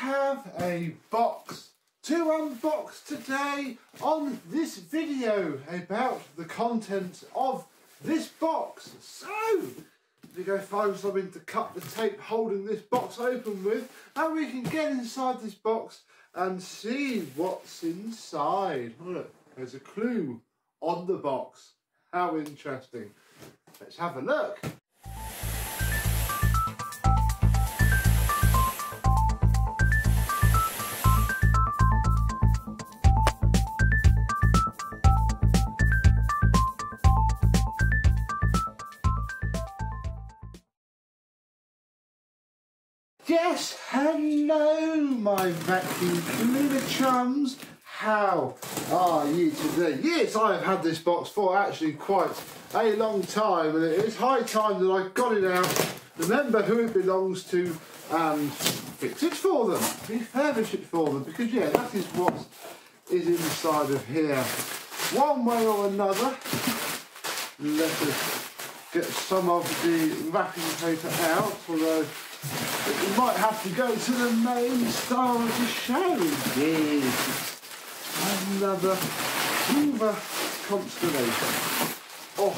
have a box to unbox today on this video about the contents of this box. So, we go find something to cut the tape holding this box open with and we can get inside this box and see what's inside. Look, there's a clue on the box. How interesting. Let's have a look. Yes, hello, my vacuum cleaner chums. How are you today? Yes, I have had this box for actually quite a long time, and it is high time that I got it out, remember who it belongs to, and fix it for them, refurbish it for them, because yeah, that is what is inside of here. One way or another, let us get some of the wrapping paper out, although you might have to go to the main star of the show. Yes. Another Hoover constellation. Oh,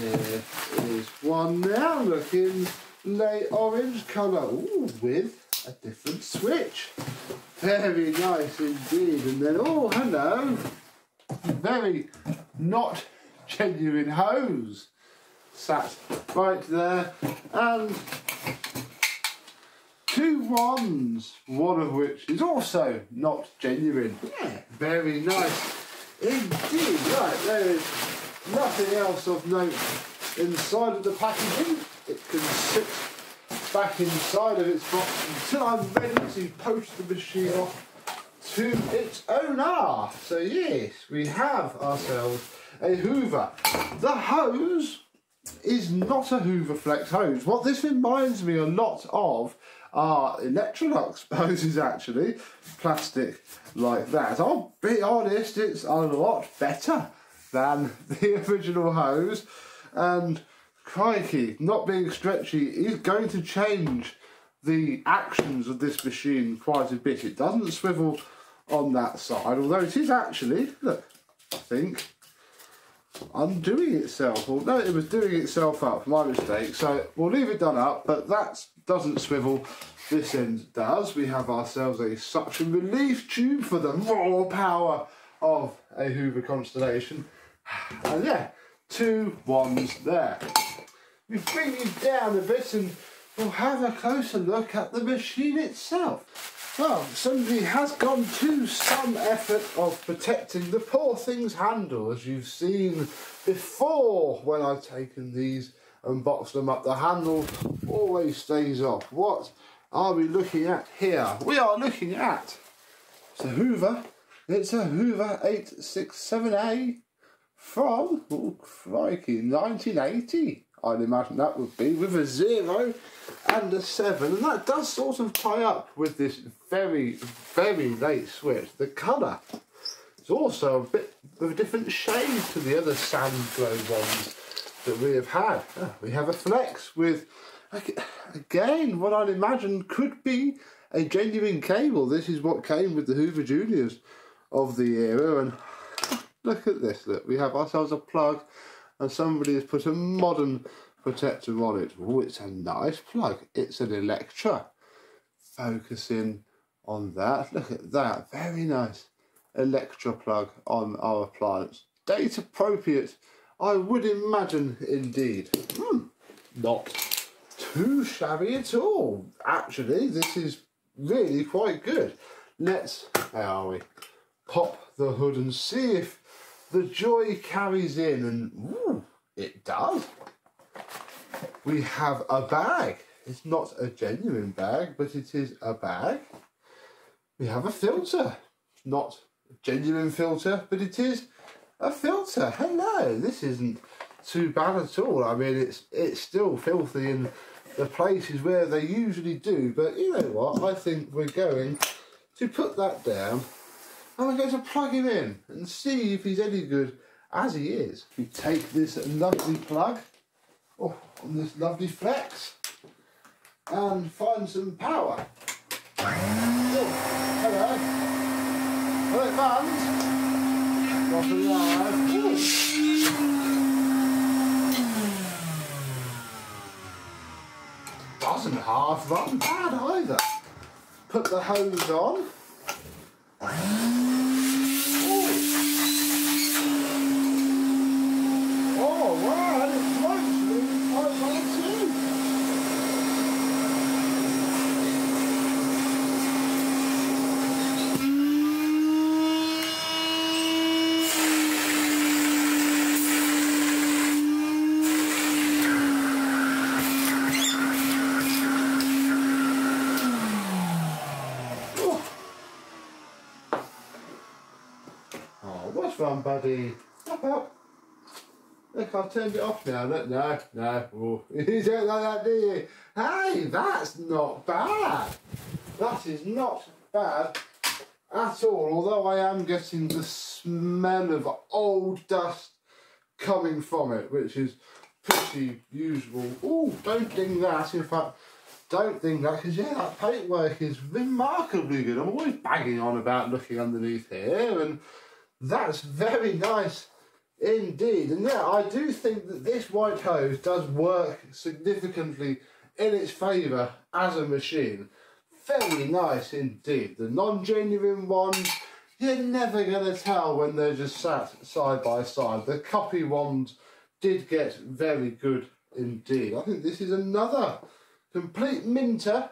there is one now looking late orange colour. Ooh, with a different switch. Very nice indeed. And then, oh, hello. Very not genuine hose sat right there and two wands, one of which is also not genuine. Yeah, very nice indeed. Right, there is nothing else of note inside of the packaging. It can sit back inside of its box until I'm ready to post the machine off to its owner. So yes, we have ourselves a Hoover. The hose is not a Hoover Flex hose. What this reminds me a lot of are Electrolux hoses actually, plastic like that. I'll be honest, it's a lot better than the original hose and crikey, not being stretchy is going to change the actions of this machine quite a bit. It doesn't swivel on that side, although it is actually, look, I think, undoing itself. Or no, it was doing itself up, my mistake. So we'll leave it done up, but that doesn't swivel. This end does. We have ourselves a suction relief tube for the raw power of a Hoover Constellation. And yeah, two ones there. We bring you down a bit and we'll have a closer look at the machine itself. Well, somebody has gone to some effort of protecting the poor thing's handle, as you've seen before when I've taken these and boxed them up. The handle always stays off. What are we looking at here? We are looking at it's a Hoover. It's a Hoover 867A from, oh crikey, 1980. I'd imagine that would be with a zero and a seven, and that does sort of tie up with this very, very late switch. The colour is also a bit of a different shade to the other sand glow ones that we have had. Ah, we have a flex with, again, what I'd imagine could be a genuine cable. This is what came with the Hoover Juniors of the era, and look at this. Look, we have ourselves a plug and somebody has put a modern protector on it. Oh, it's a nice plug. It's an Electra. Focusing on that. Look at that. Very nice Electra plug on our appliance. Date appropriate, I would imagine indeed. Hmm, not too shabby at all. Actually, this is really quite good. Let's, how are we? Pop the hood and see if the joy carries in, and ooh, it does. We have a bag. It's not a genuine bag, but it is a bag. We have a filter. Not a genuine filter, but it is a filter. Hello, this isn't too bad at all. I mean, it's it's still filthy in the places where they usually do, but you know what? I think we're going to put that down and we're going to plug him in and see if he's any good as he is. We take this lovely plug oh, on this lovely flex and find some power. Oh, hello. Not alive. Doesn't half run bad either. Put the hose on. Oh, wow, and it floats really quite well too. Oh, Oh, what's wrong, buddy? Stop up. Look, I've turned it off now. Look, no, no. Oh, you don't like that, do you? Hey, that's not bad. That is not bad at all. Although I am getting the smell of old dust coming from it, which is pretty usual. Oh, don't ding that. In fact, don't think that because yeah, that paintwork is remarkably good. I'm always banging on about looking underneath here, and that's very nice indeed. And yeah, I do think that this white hose does work significantly in its favour as a machine. Very nice indeed. The non-genuine ones, you're never going to tell when they're just sat side by side. The copy ones did get very good indeed. I think this is another complete minter,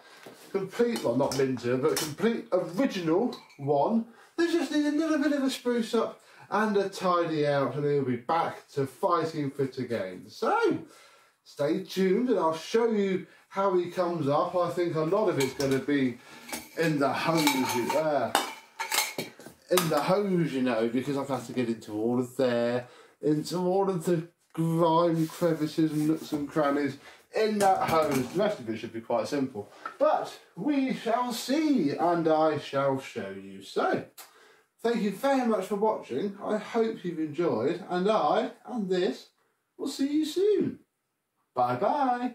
complete, well not minter, but complete original one. They just need a little bit of a spruce up and a tidy out and he'll be back to fighting fit again. So, stay tuned and I'll show you how he comes up. I think a lot of it's going to be in the hose, uh, in the hose, you know, because I've had to get into all of there, into all of the grime crevices and nooks and crannies in that hose. The rest of it should be quite simple. But we shall see and I shall show you. So, thank you very much for watching. I hope you've enjoyed and I and this will see you soon. Bye bye.